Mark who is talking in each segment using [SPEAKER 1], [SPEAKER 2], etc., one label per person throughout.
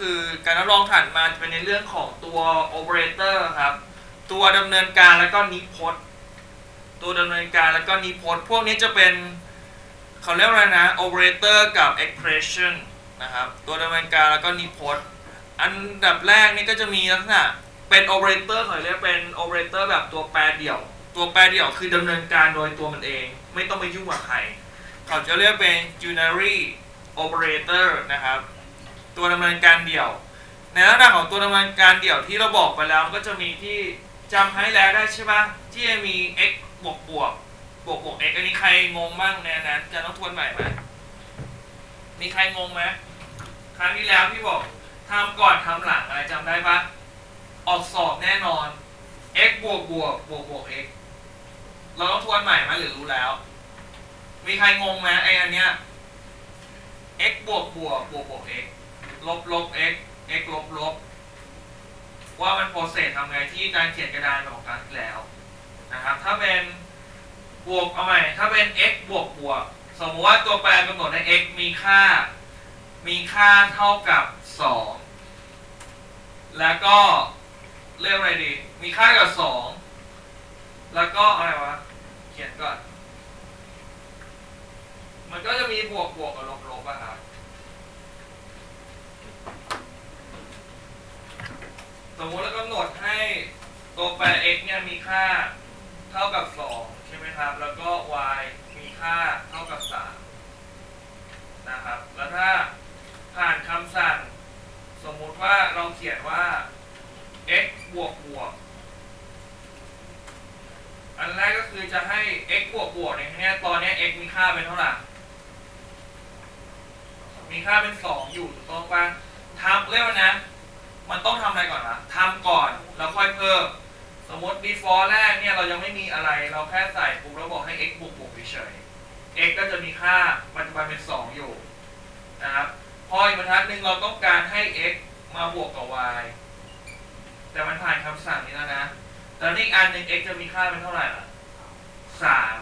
[SPEAKER 1] คือการทดลองถัดมาจะเป็นในเรื่องของตัวโอเปอเรเตอร์ครับ ตัวดำเนินการแล้วก็นิพจน์ตัวดำเนินการแล้วก็นิพจน์พวกนี้จะเป็นเขาเรียกว่าอะไรนะโอเปอเรเตอร์กับ expression นะครับ ตัวดำเนินการแล้วก็นิพจน์อันดับแรกนี่ก็จะมีลักษณะเป็นโอเปอเรเตอร์เขาเรียกเป็นโอเปอเรเตอร์แบบตัวแปรเดี่ยว ตัวแปรเดี่ยวคือดำเนินการโดยตัวมันเอง ไม่ต้องไปยุ่งกับใคร เขาจะเรียกเป็น unary operator นะครับ ตัวดำเนินการเดี่ยว ในลักษณะของตัวดำเนินการเดี่ยวที่เราบอกไปแล้วก็จะมีที่จำให้แล้วได้ใช่ปะที่จะมี x บวกบวกบวกบวก x อันนี้ใครงงบ้างในนนั้นจะต้องทวนใหม่ไหมมีใครงงไหมครั้งที่แล้วพี่บอกทำก่อนทำหลังอะไรจำได้ปะออกสอบแน่นอน x บวกบวกบวกบวก x เราต้องทวนใหม่ไหมหรือรู้แล้ว มีใครงงไหมไอ้อันเนี้ย x บวกบวกบวกบวก x ลบลบ x x ลบลบว่ามันโปรเซสทำไงที่การเขียนกระดานของการที่แล้วนะครับถ้าเป็นบวกเอาใหม่ถ้าเป็น x บวกบวกสมมติว่าตัวแปรกำหนดใน x มีค่า มีค่าเท่ากับ 2 แล้วก็เรียกอะไรดี มีค่ากับ 2 แล้วก็อะไรวะ เขียนก่อน มันก็จะมีบวกบวกกับลบลบอะครับ สมมุติเรากำหนดให้ตัวแปร x เนี่ยมีค่าเท่ากับ 2 ใช่ไหมครับ แล้วก็ y มีค่าเท่ากับ 3 นะครับ แล้วถ้าผ่านคำสั่ง สมมุติว่าเราเขียนว่า x บวกบวก อันแรกก็คือจะให้ x บวกบวกเนี่ยเนี่ยตอนนี้ x มีค่าเป็นเท่าไหร่ มีค่าเป็น 2 อยู่ถูกต้องปะทำเรียกว่านะ มันต้องทำอะไรก่อนนะทำก่อนแล้วค่อยเพิ่ม สมมติ before แรกเนี่ยเรายังไม่มีอะไร เราแค่ใส่ปุ๊บแล้วบอกให้ x บวกบวกเฉย x ก็จะมีค่าปัจจุบันเป็น 2 อยู่นะครับพออีกบรรทัดหนึ่งเราต้องการให้ x มาบวกกับ y แต่มันผ่านคำสั่งนี้แล้วนะ แล้วนี่อีกอันหนึ่ง x จะมีค่าเป็นเท่าไหร่ล่ะสาม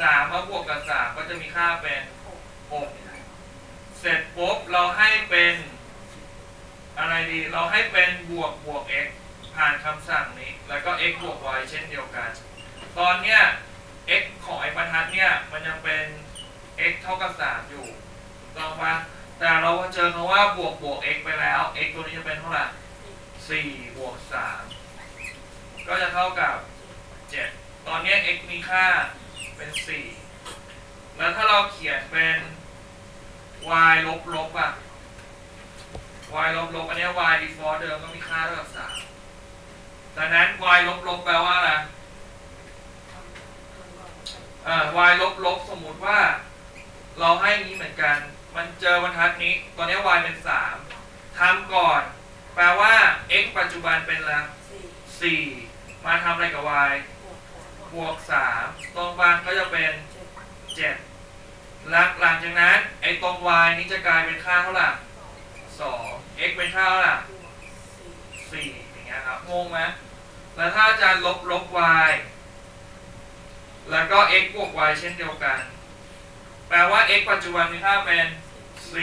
[SPEAKER 1] สามมาบวกกับสามก็จะมีค่าเป็นหกเสร็จปุ๊บเราให้เป็น อะไรดีเราให้เป็นบวกบวก x ผ่านคำสั่งนี้ แล้วก็ x บวก y เช่นเดียวกัน ตอนเนี้ย x ของไอ้บรรทัดเนี่ยมันยังเป็น x เท่ากับสามอยู่ถูกต้องปะแต่เราเจอคำว่าบวกบวก x ไปแล้ว x ตัวนี้จะเป็นเท่าไหร่สี่บวกสามก็จะเท่ากับ 7 ตอนนี้ x มีค่าเป็น 4 แล้วถ้าเราเขียนเป็น y ลบลบอะ y ลบลบอันนี้ y default เดิมก็มีค่าเท่ากับ3ดังนั้น y ลบลบแปลว่าอะไรอ่า y ลบลบสมมุติว่า เราให้นี้เหมือนกัน มันเจอบรรทัดนี้ตอนนี้ y เป็น3ทำก่อน แปลว่า x ปัจจุบันเป็นอะไร
[SPEAKER 2] สี่
[SPEAKER 1] 4มาทำอะไรกับ y
[SPEAKER 2] บวกสาม
[SPEAKER 1] บวก3ตรงบางก็จะเป็น
[SPEAKER 2] เจ็ด
[SPEAKER 1] 7หลังหลังจากนั้น ไอ้ตรง y นี้จะกลายเป็นค่าเท่าไหร่ 2 x เป็นเท่าไหร่
[SPEAKER 2] สี่
[SPEAKER 1] อย่างเงี้ยครับงงไหมแล้วถ้าอาจารย์ลบลบ y แล้วก็ x บวก y เช่นเดียวกัน แปลว่า x ปัจจุบันมีค่าเป็น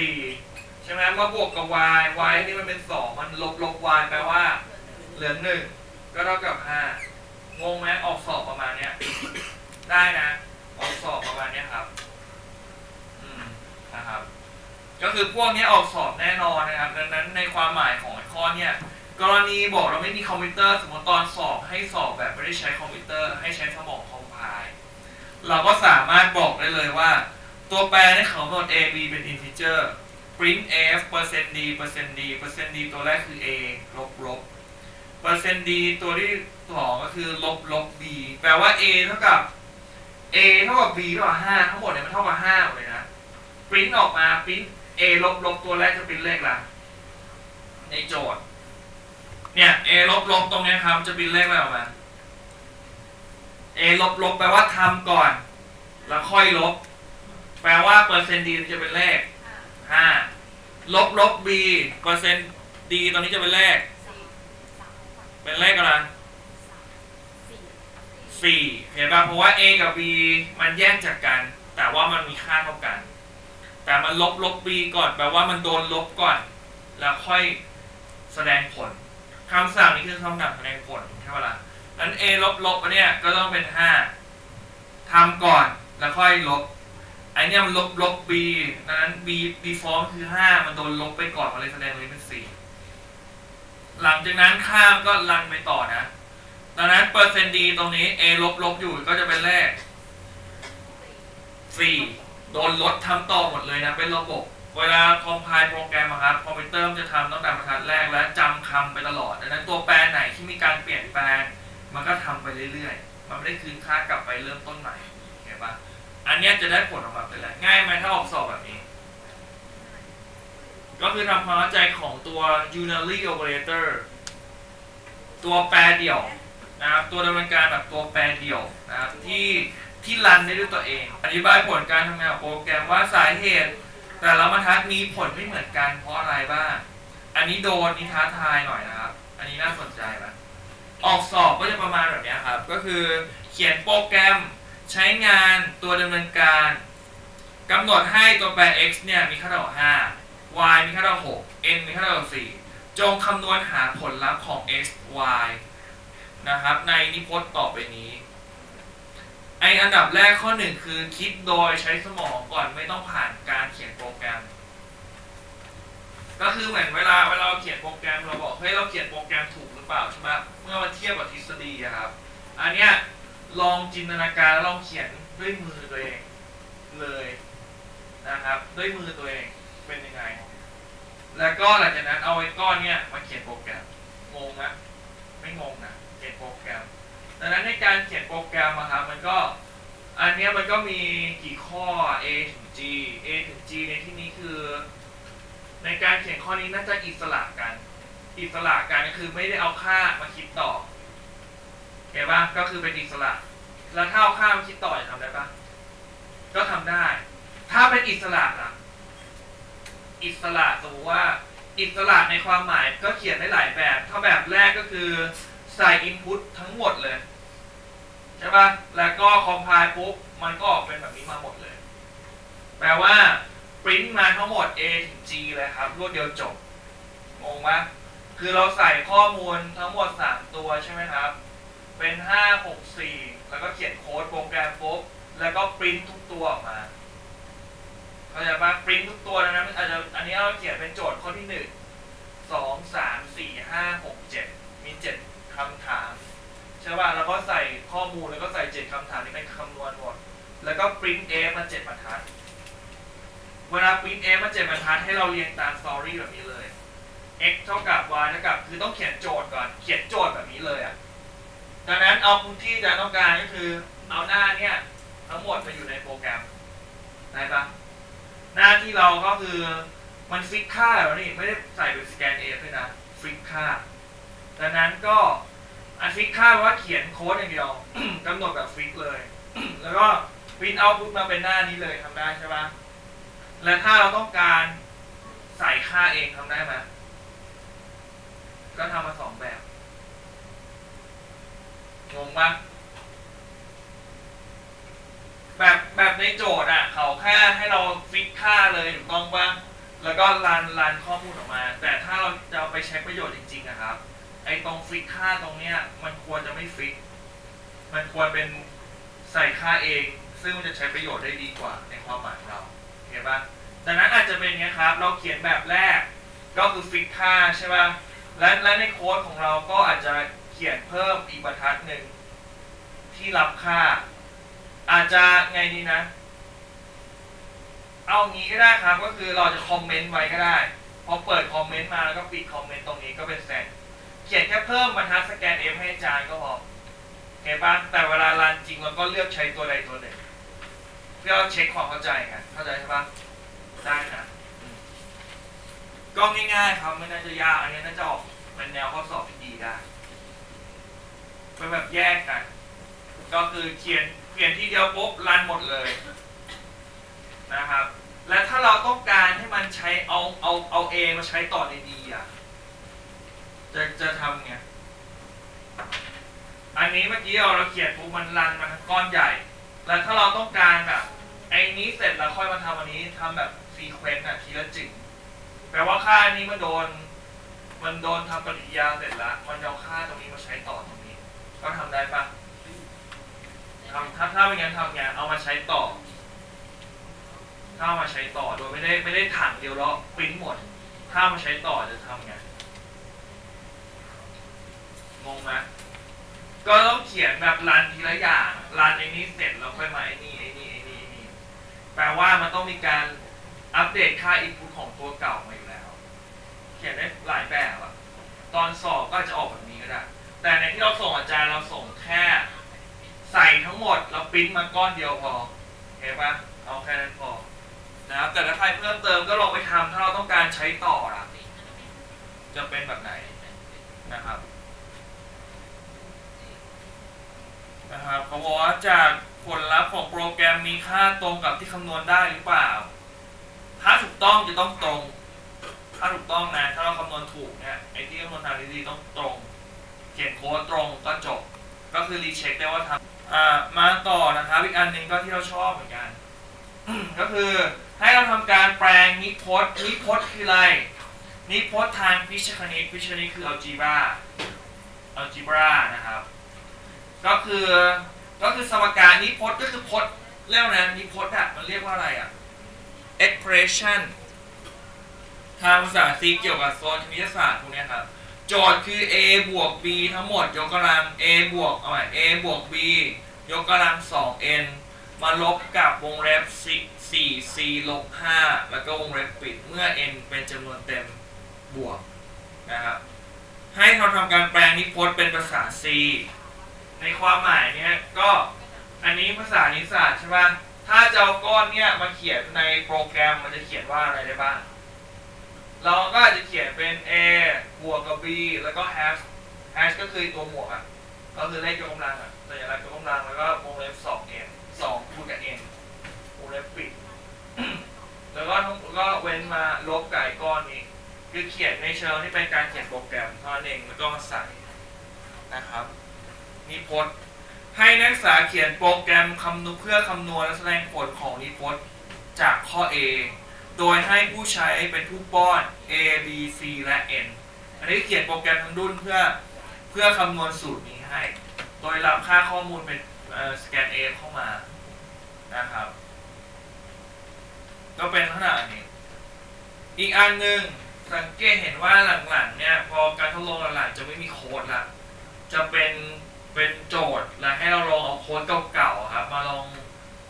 [SPEAKER 1] 4ใช่ไหมมาบวกกับ y y นี่มันเป็น2มันลบลบ y แปลว่า เหลือ1ก็เท่ากับ5งงไหมออกสอบประมาณเนี้ย ได้นะ ออกสอบประมาณเนี้ยครับ อืมนะครับ ก็คือพวกนี้ออกสอบแน่นอนนะครับดังนั้นในความหมายของไอ้ข้อเนี้ยกรณีบอกเราไม่มีคอมพิวเตอร์สมมติตอนสอบให้สอบแบบไม่ได้ใช้คอมพิวเตอร์ให้ใช้สมอง compile เราก็สามารถบอกได้เลยว่า ตัวแปรในเขากำหนด a b เป็น integer printf เปอร์เซ็นต์ d เปอร์เซ็นต์ d เปอร์เซ็นต์ d ตัวแรกคือ a ลบลบเปอร์เซ็นต์ d ตัวที่สองก็คือลบลบ b แปลว่า a เท่ากับ a เท่ากับ b เท่ากับห้าทั้งหมดเนี่ยมันเท่ากับห้าหมดเลยนะ print ออกมา print a ลบลบตัวแรกจะเป็นเลขอะไรในโจทย์ เนี่ย a ลบลบตรงเนี้ยครับ จะเป็นเลขอะไรออกมา a ลบลบแปลว่าทำก่อน แล้วค่อยลบ แปลว่าเปอร์เซ็นต์ d จะเป็นเลข
[SPEAKER 2] ห้า
[SPEAKER 1] 5ลบลบ b เปอร์เซ็นต์ d ตรงนี้จะเป็นเลข เป็นเลขอะไร
[SPEAKER 2] สี่
[SPEAKER 1] 4เห็นป่ะเพราะว่า a กับ b มันแยกจากกัน แต่ว่ามันมีค่าเท่ากัน แต่มันลบลบ b ก่อนแปลว่ามันโดนลบก่อน แล้วค่อยแสดงผลคำสั่งนี้คือคำสั่งแสดงผลใช่ปะล่ะนั้น a ลบลบอันเนี้ยก็ต้องเป็นห้าทำก่อนแล้วค่อยลบไอเนี้ยมันลบลบ b ดังนั้น b default คือห้ามันโดนลบไปก่อนมันเลยแสดงเลยเป็นสี่หลังจากนั้นข้ามก็รันไปต่อนะ ดังนั้นเปอร์เซ็นต์ดีตรงนี้ a ลบลบอยู่ก็จะเป็นเลขสี่ โดนลดทำต่อหมดเลยนะ เป็นระบบ เวลาคอมไพล์โปรแกรมอะครับคอมพิวเตอร์มันจะทำตั้งแต่บรรทัดแรกและจำคำไปตลอดดังนั้นตัวแปรไหนที่มีการเปลี่ยนแปลง มันก็ทำไปเรื่อยๆ มันไม่ได้คืนค่ากลับไปเริ่มต้นใหม่เห็นปะอันนี้จะได้ผลออกมาเป็นอะไรง่ายไหมถ้าออกสอบแบบนี้ ก็คือทำความเข้าใจของตัว unary operator ตัวแปรเดี่ยวนะครับตัวดำเนินการแบบตัวแปรเดี่ยวนะครับที่ ที่รันได้ด้วยตัวเอง อธิบายผลการทำงานของโปรแกรมว่าสาเหตุ แต่ละบรรทัดมีผลไม่เหมือนกันเพราะอะไรบ้าง อันนี้โดนนี่ท้าทายหน่อยนะครับ อันนี้น่าสนใจไหมออกสอบก็จะประมาณแบบนี้ครับ ก็คือเขียนโปรแกรมใช้งานตัวดำเนินการกำหนดให้ตัวแปร x เนี่ยมีค่าเท่ากับ5 y มีค่าเท่ากับ6 n มีค่าเท่ากับ4จงคำนวณหาผลลัพธ์ของ x y นะครับในนิพจน์ต่อไปนี้ ไออันดับแรกข้อหนึ่งคือคิดโดยใช้สมองก่อนไม่ต้องผ่านการเขียนโปรแกรม ก็คือเหมือนเวลาเวลาเราเขียนโปรแกรมเราบอกเฮ้ยเราเขียนโปรแกรมถูกหรือเปล่าใช่ไหมเมื่อมาเทียบกับทฤษฎีครับ อันเนี้ยลองจินตนาการแล้วลองเขียนด้วยมือตัวเองเลยนะครับ ด้วยมือตัวเองเป็นยังไง แล้วก็หลังจากนั้นเอาไอ้ก้อนเนี้ยมาเขียนโปรแกรมงงนะไม่งงนะเขียนโปรแกรม ดังนั้นในการเขียนโปรแกรมอะครับมันก็อันเนี้ยมันก็มีกี่ข้อ A ถึง G A ถึง G ในที่นี้คือ ในการเขียนข้อนี้น่าจะอิสระกัน อิสระกันก็คือไม่ได้เอาค่ามาคิดต่อเห็นปะก็คือเป็นอิสระ แล้วถ้าเอาค่ามาคิดต่อจะทำได้ปะก็ทำได้ ถ้าเป็นอิสระล่ะอิสระสมมติว่า อิสระในความหมายก็เขียนได้หลายแบบ ถ้าแบบแรกก็คือ ใส่อินพุตทั้งหมดเลย ใช่ปะแล้วก็คอมไพล์ปุ๊บ มันก็ออกเป็นแบบนี้มาหมดเลย แปลว่าปริ้นมาทั้งหมด A ถึง G เลยครับ รวดเดียวจบ งงปะคือเราใส่ข้อมูลทั้งหมด 3 ตัวใช่ไหมครับ เป็น 5 6 4 แล้วก็เขียนโค้ดโปรแกรมปุ๊บ แล้วก็ปริ้นทุกตัวออกมาเข้าใจปะปริ้นทุกตัวนั้นอาจจะอันนี้เราเขียนเป็นโจทย์ข้อที่ 1 2 3 4 5 6 7 มี7คำถามใช่ป่ะแล้วก็ใส่ข้อมูลแล้วก็ใส่เจ็ดคำถามนี้เป็นคำนวณหมด แล้วก็ print f มาเจ็ดบรรทัด เวลา printf มาเจ็ดบรรทัดให้เราเรียงตาม story แบบนี้เลย x เท่ากับ y เท่ากับ คือต้องเขียนโจทย์ก่อน เขียนโจทย์แบบนี้เลยอะ ดังนั้นเอาพื้นที่ที่ต้องการก็คือเอาหน้าเนี่ยทั้งหมดไปอยู่ในโปรแกรมได้ปะหน้าที่เราก็คือมัน fix ค่าแล้วนี่ไม่ได้ใส่เป็น scanf ด้วยนะ fix ค่าดังนั้นก็ อัน fix ค่าว่าเขียนโค้ดอย่างเดียวกำหนดแบบ fix เลย แล้วก็วินเอาพุตมาเป็นหน้านี้เลยทำได้ใช่ปะและถ้าเราต้องการใส่ค่าเองทำได้ไหมก็ทำมาสองแบบงงปะแบบแบบในโจทย์อะ เขาแค่ให้เราฟิกค่าเลยถูกต้องปะแล้วก็รันรันข้อมูลออกมา แต่ถ้าเราจะเอาไปใช้ประโยชน์จริงๆอะครับ อ้ตรงฟิกค่าตรงเนี้ยมันควรจะไม่ฟิก มันควรเป็นใส่ค่าเอง ซึ่งมันจะใช้ประโยชน์ได้ดีกว่าในความหมายของเราเห็นปะดังนั้นอาจจะเป็นไงครับ เราเขียนแบบแรก ก็คือฟิกค่าใช่ปะและและในโค้ดของเราก็อาจจะเขียนเพิ่มอีกบรรทัดหนึ่งที่รับค่า อาจจะไงดีนะ เอางี้ก็ได้ครับ ก็คือเราจะคอมเมนต์ไว้ก็ได้พอเปิดคอมเมนต์มาแล้วก็ปิดคอมเมนต์ตรงนี้ก็เป็นเซน ขียนแค่เพิ่มบรรทัดสแกนเอฟให้อาจารย์ก็พอเห็นปะแต่เวลารันจริงเราก็เลือกใช้ตัวใดตัวหนึ่ง เพื่อเช็คความเข้าใจไงเข้าใจใช่ปะได้นะก็ง่ายๆครับไม่น่าจะยากอันนี้น่าจะออกเป็นแนวข้อสอบที่ดีได้เป็นแบบแยกกันก็คือเขียนเขียนที่เดียวปุ๊บรันหมดเลยนะครับ และถ้าเราต้องการให้มันใช้เอาเอาเอาเอมาใช้ต่อในดีอะ จะจะทำไงอันนี้เมื่อกี้เราเขียนปุ๊บมันรันมาทั้งก้อนใหญ่ แล้วถ้าเราต้องการแบบไอ้นี้เสร็จแล้วค่อยมาทำอันนี้ทำแบบซีเควนต์อะทีละจึงแปลว่าค่านี้มันโดน มันโดนทำปฏิกิริยาเสร็จแล้วมันเอาค่าตรงนี้มาใช้ต่อตรงนี้ ก็ทำได้ปะทำถ้าถ้าไม่งั้นทำไงเอามาใช้ต่อ ถ้ามาใช้ต่อโดยไม่ได้ไม่ได้ถังเดียวแล้วปริ้นหมด ถ้าเอามาใช้ต่อจะทำไง งงไหมก็ต้องเขียนแบบรันทีละอย่างรันไอ้นี้เสร็จแล้วค่อยมาไอ้นี่ไอ้นี่ไอ้นี่ไอ้นี่แปลว่ามันต้องมีการอัปเดตค่า input ของตัวเก่ามาอยู่แล้ว เขียนได้หลายแบบอะตอนสอบก็จะออกแบบนี้ก็ได้ แต่ในที่เราส่งอาจารย์เราส่งแค่ ใส่ทั้งหมดเราปริ้นมาก้อนเดียวพอเห็นปะเอาแค่นั้นพอนะครับแต่ถ้าใครเพิ่มเติมก็ลองไปทำถ้าเราต้องการใช้ต่อละจะเป็นแบบไหนนะครับ นะครับ เขาบอกว่าจากผลลัพธ์ของโปรแกรมมีค่าตรงกับที่คำนวณได้หรือเปล่า ถ้าถูกต้องจะต้องตรง ถ้าถูกต้องนะ ถ้าเราคำนวณถูกเนี่ยไอ้ที่คำนวณทางดีๆต้องตรง เขียนโค้ดตรงก็จบ ก็คือรีเช็คได้ว่าทำอ่ามาต่อนะครับอีกอันหนึ่งก็ที่เราชอบเหมือนกัน ก็คือให้เราทำการแปลงนิพจน์นิพจน์คืออะไรนิพจน์ทางพิชคณิตพิชคณิตคือ algebra algebra นะครับ ก็คือ ก็คือสมการนิพจน์ก็คือพจน์เรียกว่านะนิพจน์อะมันเรียกว่าอะไรอะ expression ทางภาษาซีเกี่ยวกับโซนคณิตศาสตร์พวกเนี้ยครับ โจทย์คือ a บวก b ทั้งหมดยกกำลัง a บวกเอาใหม่ a บวก b ยกกำลัง 2n มาลบกับวงเล็บ 4c ลบ 5 แล้วก็วงเล็บปิดเมื่อ n เป็นจำนวนเต็มบวกนะครับ ให้เราทำการแปลนิพจน์เป็นภาษา C ในความหมายเนี้ยก็อันนี้ภาษานิสสัตใช่ป่ะถ้าจะเอาก้อนเนี้ยมาเขียนในโปรแกรมมันจะเขียนว่าอะไรได้บ้าง เราก็อาจจะเขียนเป็น a บวกกับ b แล้วก็ hash hash ก็คือตัวหมวกอะก็คือเลขยกกำลังอะสัญลักษณ์ยกกำลังแล้วก็วงเล็บ 2n 2คูณกับ n วงเล็บปิด แล้วก็ทั้งก็เว้นมาลบกับไอ้ก้อนนี้ คือเขียนในเชิงที่เป็นการเขียนโปรแกรมเท่านั้นเองแล้วก็มาใส่นะครับ นิพจน์ ให้นักศึกษาเขียนโปรแกรมคำนวณเพื่อคำนวณและแสดงผลของนิพจน์จากข้อ A โดยให้ผู้ใช้เป็นผู้ป้อน A B C และ N อันนี้เขียนโปรแกรมทั้งรุ่นเพื่อเพื่อคำนวณสูตรนี้ให้ โดยรับค่าข้อมูลเป็นสแกน A เข้ามานะครับ ก็เป็นขนาดนี้ อีกอันหนึ่งสังเกตเห็นว่าหลังๆเนี่ยพอการทดลองหลังๆจะไม่มีโค้ดละจะเป็น เป็นโจทย์และให้เราลองเอาโค้ดเก่าๆครับมาลอง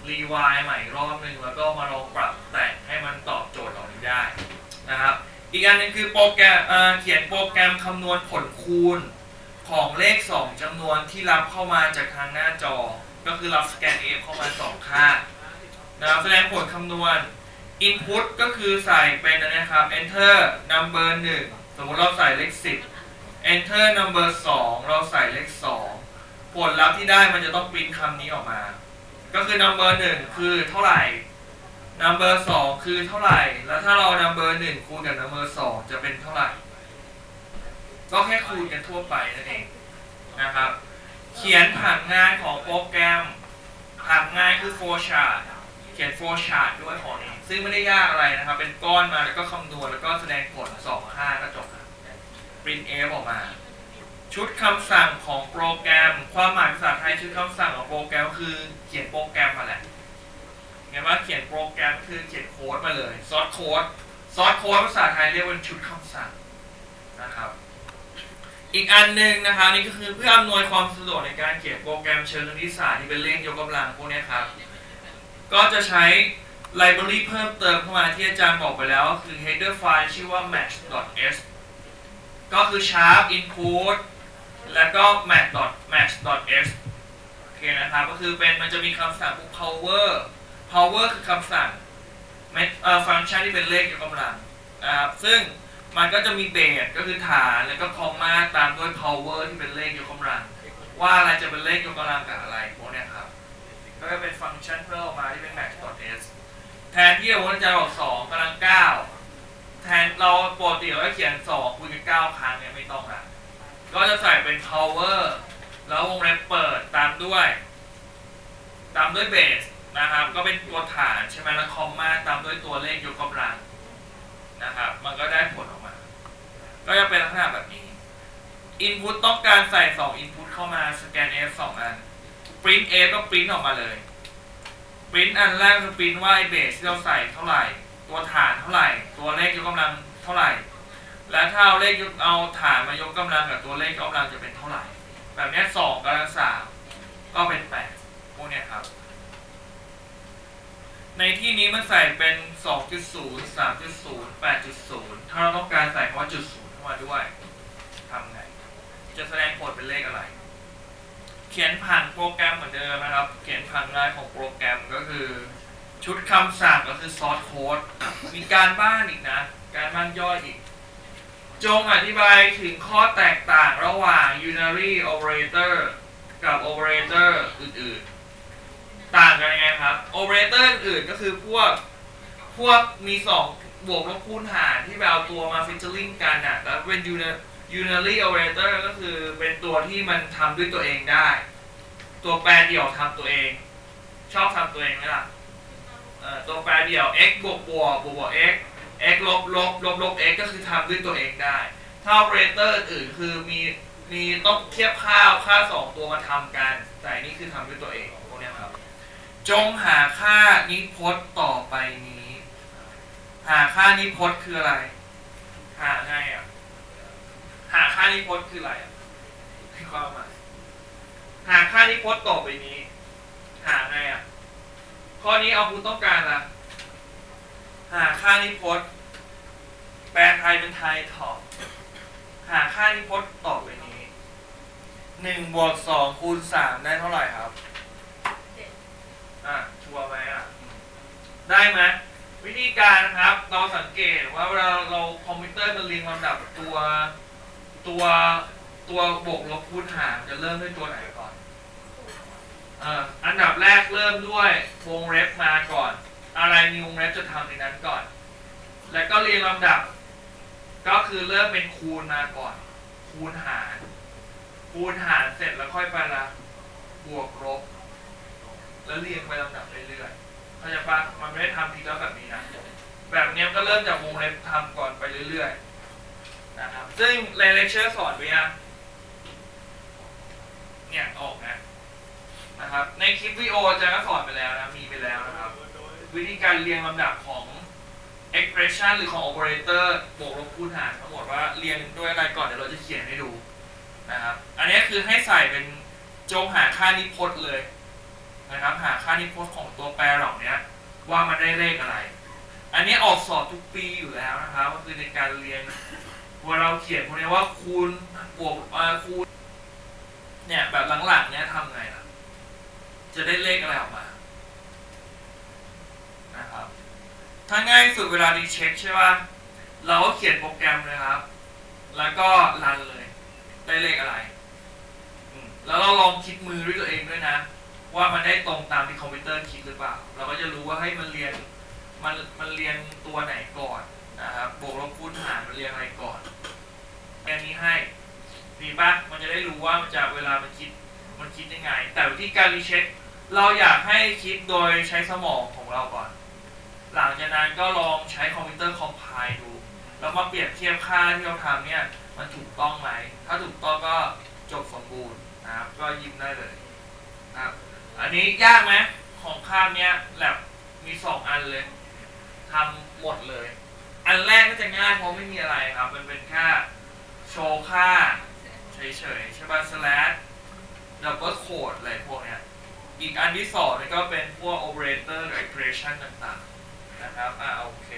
[SPEAKER 1] รีวายใหม่รอบหนึ่งแล้วก็มาลองปรับแต่งให้มันตอบโจทย์เหล่านี้ได้นะครับ อีกอันหนึงคือโปรแกรมเเขียนโปรแกรมคำนวณผลคูณของเลข 2จำนวนที่รับเข้ามาจากทางหน้าจอ ก็คือรับสแกน F เข้ามาสองค่านะครับแสดงผลคำนวณ input ก็คือใส่เป็นอันะครับ enter number 1 สมมติเราใส่เลข 10 enter number 2 เราใส่เลข 2 ผลลัพธ์ที่ได้มันจะต้องปริ้นคำนี้ออกมา ก็คือ number 1คือเท่าไหร่ number 2คือเท่าไหร่ แล้วถ้าเรา number 1คูณกับ number 2จะเป็นเท่าไหร่ ก็แค่คูณกันทั่วไปนั่นเองนะครับ เขียนผังงานของโปรแกรมผังงานคือ flowchart เขียน flowchart ด้วยของนี้ซึ่งไม่ได้ยากอะไรนะครับ เป็นก้อนมาแล้วก็คำนวณแล้วก็แสดงผล2ค่าก็จบ print f ออกมา ชุดคำสั่งของโปรแกรม ความหมายภาษาไทยชุดคำสั่งของโปรแกรมคือเขียนโปรแกรมมาแหละไงว่าเขียนโปรแกรมคือเขียนโค้ดมาเลยซอสโค้ดซอสโค้ดภาษาไทยเรียกว่าชุดคำสั่งนะครับ อีกอันหนึ่งนะคะนี่ก็คือเพื่ออำนวยความสะดวกในการเขียนโปรแกรมเชิงคณิตศาสตร์ที่เป็นเลขยกกำลังพวกนี้ครับ ก็จะใช้ library เพิ่มเติมเข้ามาที่อาจารย์บอกไปแล้วก็คือ header file ชื่อว่า match.s ก็คือ sharp input แล้วก็ match match.s โอเคนะครับ ก็คือเป็นมันจะมีคำสั่งพวก power power คือคำสั่งเอ่อฟังก์ชันที่เป็นเลขยกกำลังนะครับซึ่งมันก็จะมีเบสก็คือฐานแล้วก็คอมมาตามด้วย power ที่เป็นเลขยกกำลัง ว่าอะไรจะเป็นเลขยกกำลังกับอะไรพวกเนี้ยครับ ก็จะเป็นฟังก์ชันเพิ่มออกมาที่เป็น match.s แทนที่เราจะบอก2กำลัง9แทนเราปกติเราเขียน2คูณกับ9ครั้งเนี่ยไม่ต้องละ ก็จะใส่เป็น power แล้ววงเล็บเปิดตามด้วย ตามด้วย base นะครับ ก็เป็นตัวฐานใช่ไหมแล้วคอมมาตามด้วยตัวเลขยกกำลังนะครับ มันก็ได้ผลออกมา ก็จะเป็นลักษณะแบบนี้ input ต้องการใส่ 2 input เข้ามา scan f 2อัน print f ก็ print ออกมาเลย print อันแรกคือ print ว่าไอเบสที่เราใส่เท่าไหร่ ตัวฐานเท่าไหร่ ตัวเลขยกกำลังเท่าไหร่ และถ้าเอาเลขยกเอาฐานมายกกำลังกับตัวเลขยกกำลังจะเป็นเท่าไหร่ แบบนี้สองกำลังสามก็เป็นแปดพวกเนี้ยครับ ในที่นี้มันใส่เป็น 2.0 3.0 8.0 ถ้าเราต้องการใส่คำว่าจุดศูนย์เข้ามาด้วยทำไง จะแสดงผลเป็นเลขอะไร เขียนผ่านโปรแกรมเหมือนเดิมนะครับ เขียนผ่านรายของโปรแกรมก็คือ ชุดคำสั่งก็คือ source code มีการบ้านอีกนะ การบ้านย่อยอีก จงอธิบายถึงข้อแตกต่างระหว่าง unary operator กับ operator อื่นๆ ต่างกันยังไงครับ operator อื่นๆก็คือพวกพวกมีสองบวกลบคูณหารที่ไปเอาตัวมา featuring กันอะแล้วเป็น uni- unary operator ก็คือเป็นตัวที่มันทำด้วยตัวเองได้ ตัวแปรเดี่ยวทำตัวเอง ชอบทำตัวเองไหมล่ะตัวแปรเดี่ยว x บวกบวกบวกบวก x x ลบลบลบลบ x ก็คือทำด้วยตัวเองได้ ถ้า operator อื่นคือมีมีต้องเทียบค่าค่าสองตัวมาทำกัน แต่นี่คือทำด้วยตัวเองพวกนี้ครับ จงหาค่านิพจน์ต่อไปนี้ หาค่านิพจน์คืออะไร หาไงอะ หาค่านิพจน์คืออะไรอะคือความหมายหาค่านิพจน์ต่อไปนี้ หาไงอะ ข้อนี้เอาคุณต้องการละ หาค่านิพจน์ แปลไทยเป็นไทยถอดหาค่านิพจน์ต่อไปนี้หนึ่งบวกสองคูณสามได้เท่าไหร่ครับ
[SPEAKER 2] เจ็ด
[SPEAKER 1] อะชัวร์ไหมอะ ได้ไหมวิธีการนะครับ เราสังเกตว่าเวลาเราคอมพิวเตอร์มันเรียงลำดับตัวตัวตัวบวกลบคูณหารจะเริ่มด้วยตัวไหนก่อนเอ่ออันดับแรกเริ่มด้วยวงเล็บมาก่อน อะไรมีวงเล็บจะทำในนั้นก่อน แล้วก็เรียงลำดับ ก็คือเริ่มเป็นคูณมาก่อน คูณหาร คูณหารเสร็จแล้วค่อยไปละบวกลบ แล้วเรียงไปลำดับเรื่อยๆเข้าใจปะมันไม่ได้ทำทีและแบบนี้นะ แบบนี้ก็เริ่มจากวงเล็บทำก่อนไปเรื่อยๆนะครับ ซึ่งในเลคเชอร์สอนไว้ยังเนี่ยออกนะนะครับ ในคลิปวิดีโออาจะก็สอนไปแล้วนะ มีไปแล้วนะครับ วิธีการเรียงลำดับของ expression หรือของ operator บวกลบคูณหารทั้งหมดว่าเรียงด้วยอะไรก่อนเดี๋ยวเราจะเขียนให้ดูนะครับ อันนี้คือให้ใส่เป็นจงหาค่านิพจน์เลยนะครับ หาค่านิพจน์ของตัวแปรเหล่านี้ว่ามันได้เลขอะไร อันนี้ออกสอบทุกปีอยู่แล้วนะครับก็คือในการเรียนเวลาเราเขียนพวกนี้ว่าคูณบวกคูณเนี่ยแบบหลังๆเนี่ยทำไงล่ะ จะได้เลขอะไรออกมานะครับ ถ้าง่ายสุดเวลาดีเช็คใช่ป่ะเราก็เขียนโปรแกรมเลยครับ แล้วก็รันเลยได้เลขอะไร แล้วเราลองคิดมือด้วยตัวเองด้วยนะ ว่ามันได้ตรงตามที่คอมพิวเตอร์คิดหรือเปล่า เราก็จะรู้ว่าให้มันเรียนมันมันเรียงตัวไหนก่อนนะครับบวกลบคูณหารมันเรียงอะไรก่อนแค่นี้ให้ดีปะมันจะได้รู้ว่ามันจะเวลามันคิดมันคิดยังไง แต่วิธีการ recheck เราอยากให้คิดโดยใช้สมองของเราก่อน หลังจากนั้นก็ลองใช้คอมพิวเตอร์ compile ดู แล้วมาเปรียบเทียบค่าที่เราทำเนี่ยมันถูกต้องไหม ถ้าถูกต้องก็จบสมบูรณ์นะครับ ก็ยิ้มได้เลยนะครับ อันนี้ยากไหมของข้ามเนี้ยแลบมีสองอันเลยทำหมดเลย อันแรกก็จะง่ายเพราะไม่มีอะไรครับ มันเป็นแค่โชว์ค่าเฉยๆใช่ป่ะ slash double quote อะไรพวกเนี้ย อีกอันที่สองนี่ก็เป็นพวก operator หรือ expression ต่างๆ นะครับ อ่าโอเค